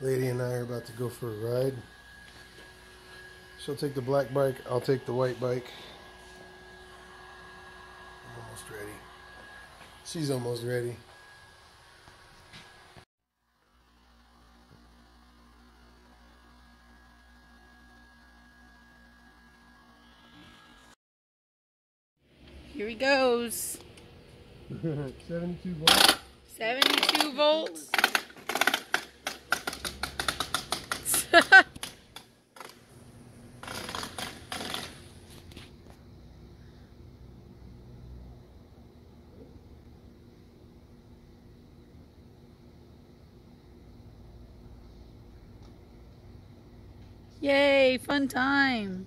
Lady and I are about to go for a ride. She'll take the black bike, I'll take the white bike. I'm almost ready. She's almost ready. Here he goes. 72 volts. 72 volts. Yay, fun time.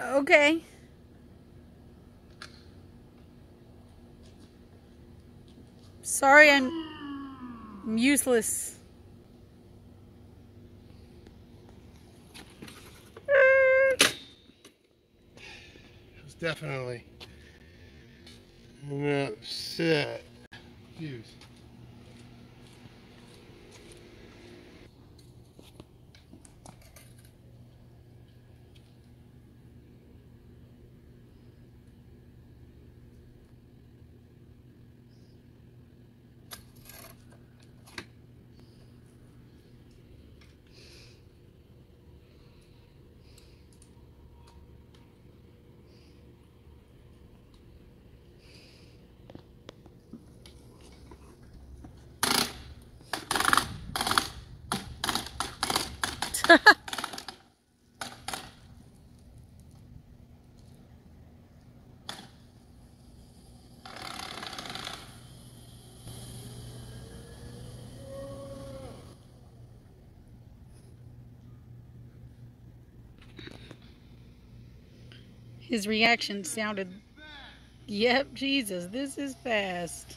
Okay. Sorry, I'm, useless. It's definitely not set. Fuse. His reaction sounded, yep, Jesus, this is fast.